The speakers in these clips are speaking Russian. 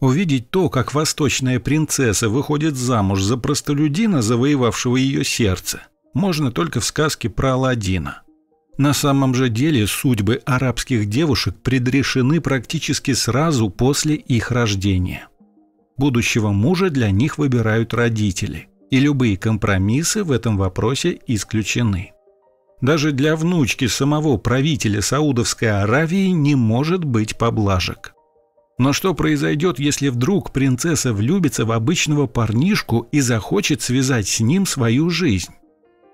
Увидеть то, как восточная принцесса выходит замуж за простолюдина, завоевавшего ее сердце, можно только в сказке про Аладдина. На самом же деле судьбы арабских девушек предрешены практически сразу после их рождения. Будущего мужа для них выбирают родители, и любые компромиссы в этом вопросе исключены. Даже для внучки самого правителя Саудовской Аравии не может быть поблажек. Но что произойдет, если вдруг принцесса влюбится в обычного парнишку и захочет связать с ним свою жизнь?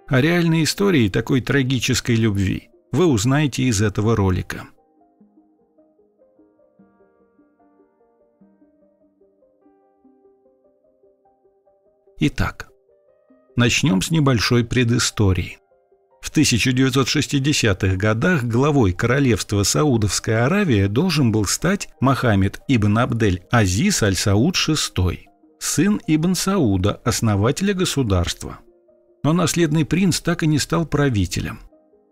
О реальной истории такой трагической любви вы узнаете из этого ролика. Итак, начнем с небольшой предыстории. В 1960-х годах главой королевства Саудовская Аравия должен был стать Мохаммед ибн Абдель Азиз аль-Сауд VI, сын ибн Сауда, основателя государства. Но наследный принц так и не стал правителем.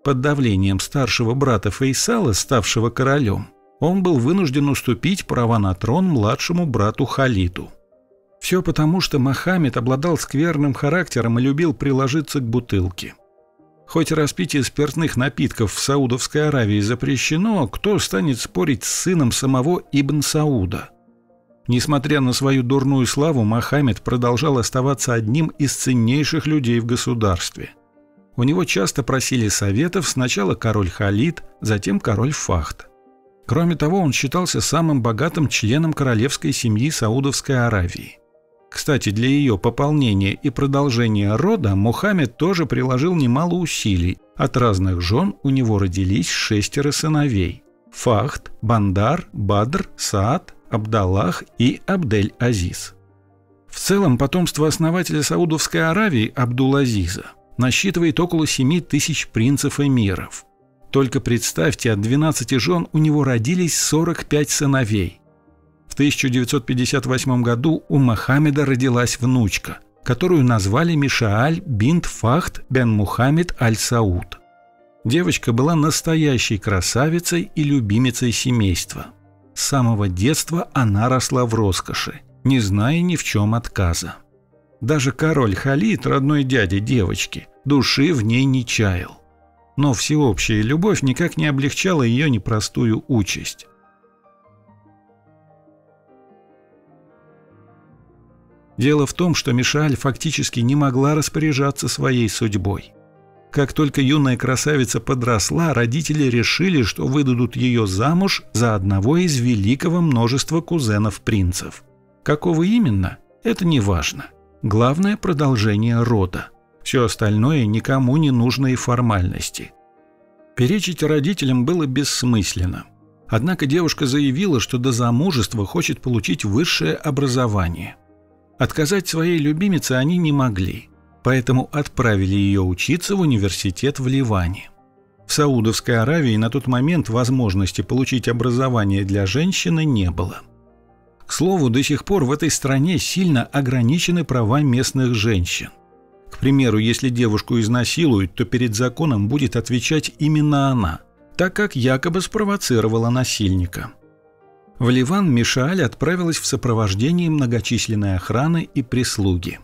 Под давлением старшего брата Фейсала, ставшего королем, он был вынужден уступить права на трон младшему брату Халиду. Все потому, что Мохаммед обладал скверным характером и любил приложиться к бутылке – Хоть распитие спиртных напитков в Саудовской Аравии запрещено, кто станет спорить с сыном самого Ибн Сауда? Несмотря на свою дурную славу, Мохаммед продолжал оставаться одним из ценнейших людей в государстве. У него часто просили советов сначала король Халид, затем король Фахд. Кроме того, он считался самым богатым членом королевской семьи Саудовской Аравии. Кстати, для ее пополнения и продолжения рода Мухаммед тоже приложил немало усилий. От разных жен у него родились шестеро сыновей. Фахт, Бандар, Бадр, Саад, Абдаллах и Абдель-Азиз. В целом, потомство основателя Саудовской Аравии Абдул-Азиза насчитывает около 7 тысяч принцев-эмиров. Только представьте, от 12 жен у него родились 45 сыновей – в 1958 году у Мохаммеда родилась внучка, которую назвали Мишааль бинт Фахт бен Мухаммед аль-Сауд. Девочка была настоящей красавицей и любимицей семейства. С самого детства она росла в роскоши, не зная ни в чем отказа. Даже король Халид, родной дядя девочки, души в ней не чаял. Но всеобщая любовь никак не облегчала ее непростую участь. Дело в том, что Мишаль фактически не могла распоряжаться своей судьбой. Как только юная красавица подросла, родители решили, что выдадут ее замуж за одного из великого множества кузенов-принцев. Какого именно, это не важно. Главное – продолжение рода. Все остальное никому не нужные формальности. Перечить родителям было бессмысленно. Однако девушка заявила, что до замужества хочет получить высшее образование – Отказать своей любимице они не могли, поэтому отправили ее учиться в университет в Ливане. В Саудовской Аравии на тот момент возможности получить образование для женщины не было. К слову, до сих пор в этой стране сильно ограничены права местных женщин. К примеру, если девушку изнасилуют, то перед законом будет отвечать именно она, так как якобы спровоцировала насильника – в Ливан Мишааль отправилась в сопровождении многочисленной охраны и прислуги.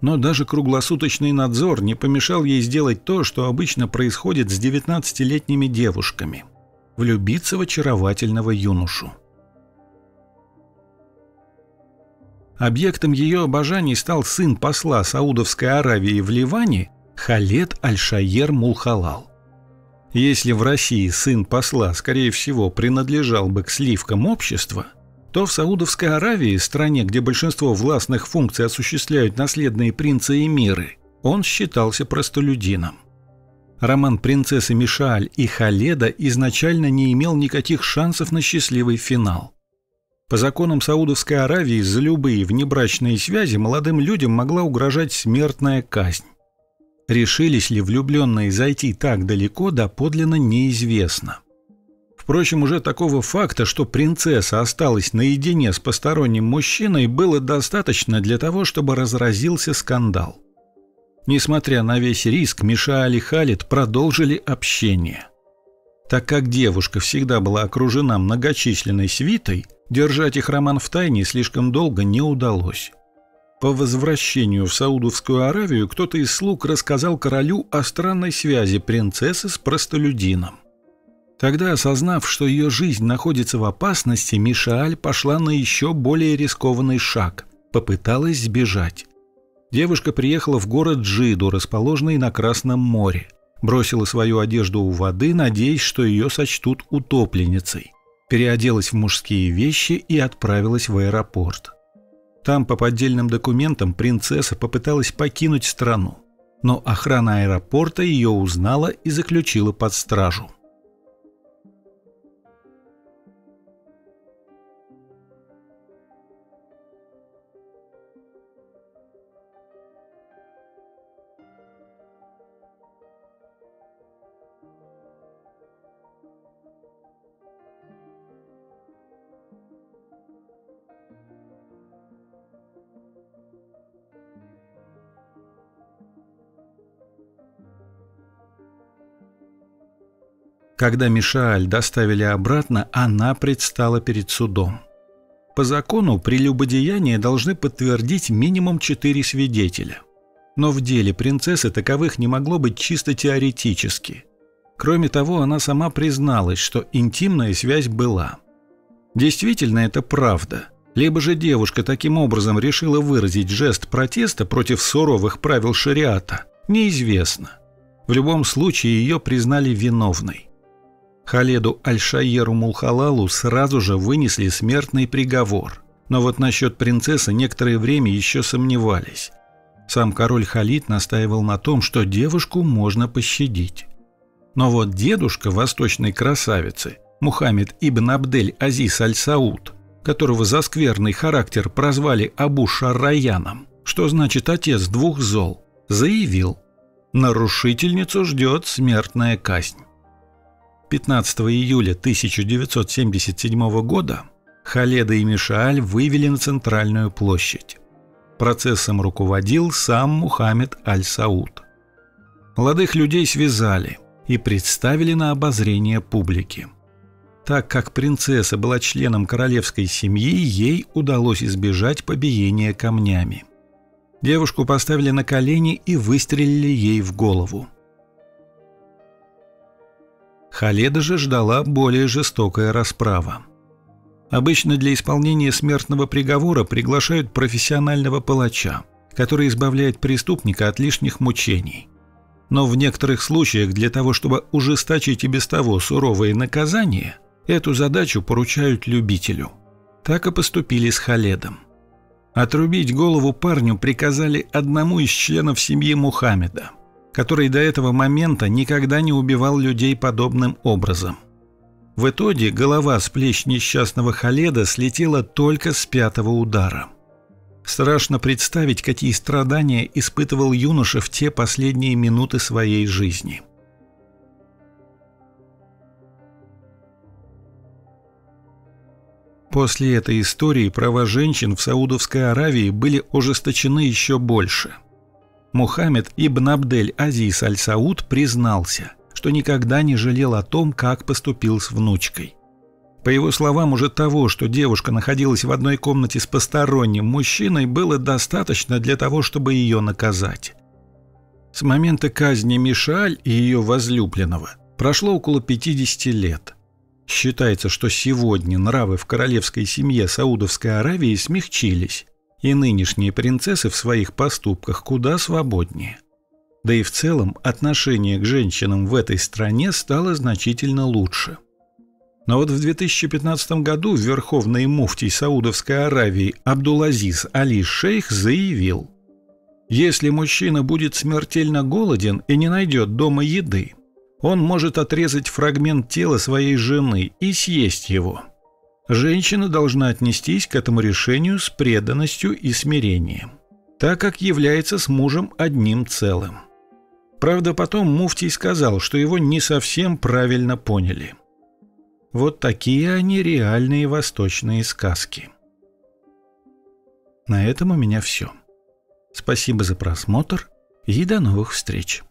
Но даже круглосуточный надзор не помешал ей сделать то, что обычно происходит с 19-летними девушками – влюбиться в очаровательного юношу. Объектом ее обожаний стал сын посла Саудовской Аравии в Ливане Халед Аль-Шайер Мулхалал. Если в России сын посла, скорее всего, принадлежал бы к сливкам общества, то в Саудовской Аравии, стране, где большинство властных функций осуществляют наследные принцы и миры, он считался простолюдином. Роман принцессы Мишаль и Халеда изначально не имел никаких шансов на счастливый финал. По законам Саудовской Аравии за любые внебрачные связи молодым людям могла угрожать смертная казнь. Решились ли влюбленные зайти так далеко, доподлинно неизвестно. Впрочем, уже такого факта, что принцесса осталась наедине с посторонним мужчиной, было достаточно для того, чтобы разразился скандал. Несмотря на весь риск, Миша и Халид продолжили общение. Так как девушка всегда была окружена многочисленной свитой, Держать их роман в тайне слишком долго не удалось. По возвращению в Саудовскую Аравию кто-то из слуг рассказал королю о странной связи принцессы с простолюдином. Тогда, осознав, что ее жизнь находится в опасности, Мишааль пошла на еще более рискованный шаг – попыталась сбежать. Девушка приехала в город Джиду, расположенный на Красном море. Бросила свою одежду у воды, надеясь, что ее сочтут утопленницей. Переоделась в мужские вещи и отправилась в аэропорт. Там по поддельным документам принцесса попыталась покинуть страну, но охрана аэропорта ее узнала и заключила под стражу. Когда Мишааль доставили обратно, она предстала перед судом. По закону прелюбодеяние должны подтвердить минимум четыре свидетеля. Но в деле принцессы таковых не могло быть чисто теоретически. Кроме того, она сама призналась, что интимная связь была. Действительно, это правда. Либо же девушка таким образом решила выразить жест протеста против суровых правил шариата, неизвестно. В любом случае ее признали виновной. Халеду Аль-Шаеру Мулхалалу сразу же вынесли смертный приговор. Но вот насчет принцессы некоторое время еще сомневались. Сам король Халид настаивал на том, что девушку можно пощадить. Но вот дедушка восточной красавицы, Мухаммед ибн Абдель Азиз Аль-Сауд, которого за скверный характер прозвали Абу Шарраяном, что значит отец двух зол, заявил, нарушительницу ждет смертная казнь. 15 июля 1977 года Халеда и Мишааль вывели на центральную площадь. Процессом руководил сам Мухаммед Аль-Сауд. Молодых людей связали и представили на обозрение публики. Так как принцесса была членом королевской семьи, ей удалось избежать побиения камнями. Девушку поставили на колени и выстрелили ей в голову. Халеда же ждала более жестокая расправа. Обычно для исполнения смертного приговора приглашают профессионального палача, который избавляет преступника от лишних мучений. Но в некоторых случаях для того, чтобы ужесточить и без того суровые наказания, эту задачу поручают любителю. Так и поступили с Халедом. Отрубить голову парню приказали одному из членов семьи Мухаммеда – который до этого момента никогда не убивал людей подобным образом. В итоге голова с плеч несчастного Халеда слетела только с пятого удара. Страшно представить, какие страдания испытывал юноша в те последние минуты своей жизни. После этой истории права женщин в Саудовской Аравии были ужесточены еще больше – Мухаммед ибн Абдель Азиз Аль-Сауд признался, что никогда не жалел о том, как поступил с внучкой. По его словам, уже того, что девушка находилась в одной комнате с посторонним мужчиной, было достаточно для того, чтобы ее наказать. С момента казни Мишаль и ее возлюбленного прошло около 50 лет. Считается, что сегодня нравы в королевской семье Саудовской Аравии смягчились, и нынешние принцессы в своих поступках куда свободнее. Да и в целом отношение к женщинам в этой стране стало значительно лучше. Но вот в 2015 году верховный муфтий Саудовской Аравии Абдулазиз Али Шейх заявил, «Если мужчина будет смертельно голоден и не найдет дома еды, он может отрезать фрагмент тела своей жены и съесть его». Женщина должна отнестись к этому решению с преданностью и смирением, так как является с мужем одним целым. Правда, потом Муфтий сказал, что его не совсем правильно поняли. Вот такие они реальные восточные сказки. На этом у меня все. Спасибо за просмотр и до новых встреч.